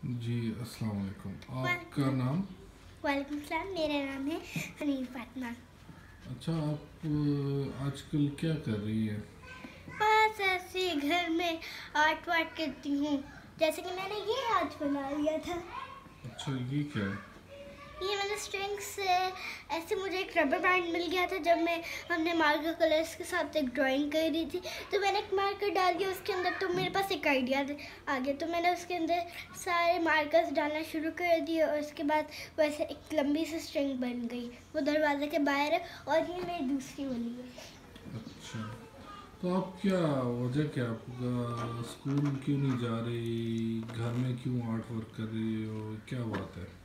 जी अस्सलाम वालेकुम आपका नाम? वालेकुम सलाम मेरा नाम है हनीफ फातिमा। अच्छा आप आजकल क्या कर रही है? बस ऐसे घर में आर्ट वार्ट करती हूँ। जैसे कि मैंने ये आज बना लिया था। अच्छा ये क्या है? ये मैंने स्ट्रिंग से, ऐसे मुझे एक रबर बैंड मिल गया था जब मैं हमने मार्कर कलर्स के साथ एक ड्राइंग कर रही थी। तो मैंने एक मार्कर डाल दिया, उसके अंदर तो मेरे पास एक आइडिया आ गया। तो मैंने उसके अंदर सारे मार्कर्स डालना शुरू कर दिए और उसके बाद वैसे एक लंबी सी स्ट्रिंग बन गई। वो दरवाजे के बाहर है और ये मेरी दूसरी वाली है। अच्छा। तो आप क्या, वजह क्या आपका? स्कूल क्यों नहीं जा रही? घर में क्यों आर्ट वर्क कर रही हो? क्या बात है?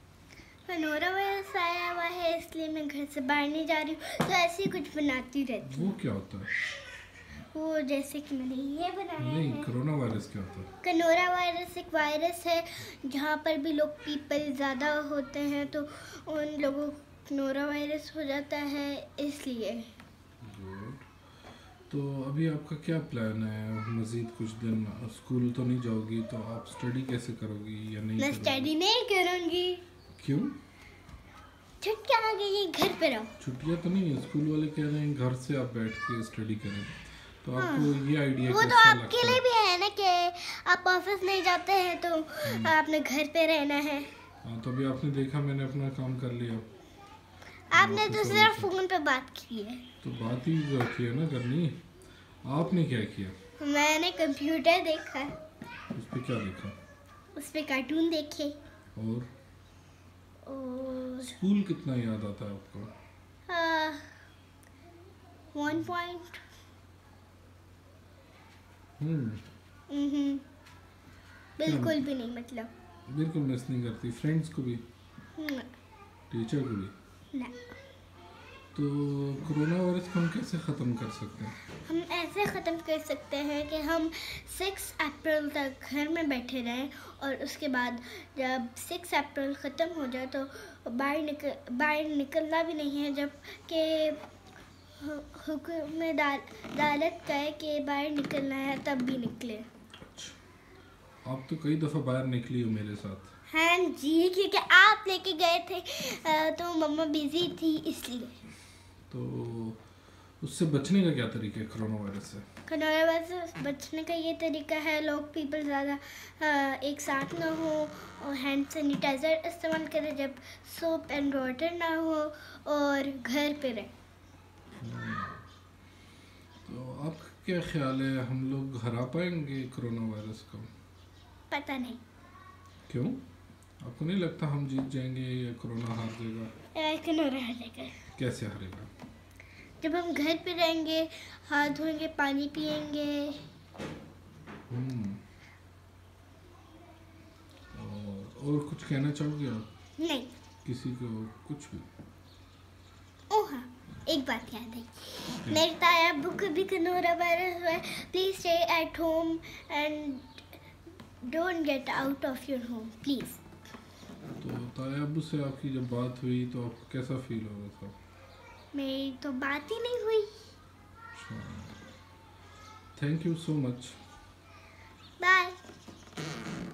मनोरा वायरस आया हुआ है इसलिए मैं घर से बाहर नहीं जा रही हूँ। तो ऐसे ही कुछ बनाती रहती वो क्या होता है? वो जैसे कि मैंने ये बनाया नहीं कोरोना वायरस क्या होता है? कनोरा वायरस एक वायरस है जहाँ पर भी लोग पीपल ज़्यादा होते हैं तो उन लोगों को कनोरा वायरस हो जाता है इसलिए। तो अभी आपका क्या प्लान है? मज़ीद कुछ दिन स्कूल तो नहीं जाओगी तो आप स्टडी कैसे करोगी या नहीं मैं स्टडी नहीं करूँगी। क्यों? छुट्टियाँ गई घर पे रहो। छुट्टियाँ तो नहीं है स्कूल वाले कह रहे हैं घर से आप बैठ के स्टडी करें। तो आपको ये आइडिया हाँ। वो तो आपके लिए भी है ना कि आप ऑफ़िस नहीं जाते हैं तो हम्म। आपने घर पे रहना है। हाँ तो अभी आपने देखा मैंने अपना काम कर लिया। आपने तो सिर्फ़ फ़ोन पे बात की है। तो बात ही थी है ना करनी। आपने क्या किया? मैंने कंप्यूटर देखा। उस पर क्या देखा? उस पर कार्टून देखे। और? और स्कूल कितना याद आता है आपको? वन पॉइंट हम्म बिल्कुल भी नहीं मतलब। बिल्कुल मिस नहीं करती। फ्रेंड्स को भी? टीचर को भी? न। तो कोरोना वायरस को हम कैसे ख़त्म कर सकते हैं? हम ऐसे ख़त्म कर सकते हैं कि हम सिक्स अप्रैल तक घर में बैठे रहें और उसके बाद जब सिक्स अप्रैल ख़त्म हो जाए तो बाहर निकल बाहर निकलना भी नहीं है जब कि हुक्म अदालत कहे कि बाहर निकलना है तब भी निकले। अच्छा। आप तो कई दफ़ा बाहर निकली हो मेरे साथ। हाँ जी क्योंकि आप लेके गए थे तो मम्मा बिज़ी थी इसलिए। तो उससे बचने का क्या तरीका है कोरोना वायरस से? कोरोना वायरस से बचने का ये तरीका है लोग पीपल ज़्यादा एक साथ ना हो और हैंड सैनिटाइज़र इस्तेमाल करें जब सोप एंड वाटर ना हो और घर पे रहे। तो आपका क्या ख्याल है हम लोग हरा पाएँगे कोरोना वायरस को? पता नहीं। क्यों? आपको नहीं लगता हम जीत जाएँगे या कोरोना हार जाएगा? कैसे हारेगा? जब हम घर पे रहेंगे हाथ धोएँगे पानी पिएँगे हम्म। और, और कुछ कहना चाहोगे आप? नहीं। किसी को कुछ भी? ओह हाँ एक बात याद आई मेरे ताया अब्बू को भी कोरोना वायरस हुआ please stay at home and don't get out of your home please तो ताया अबू से आपकी जब बात हुई तो आपको कैसा फील हो रहा था? मेरी तो बात ही नहीं हुई। Thank you so much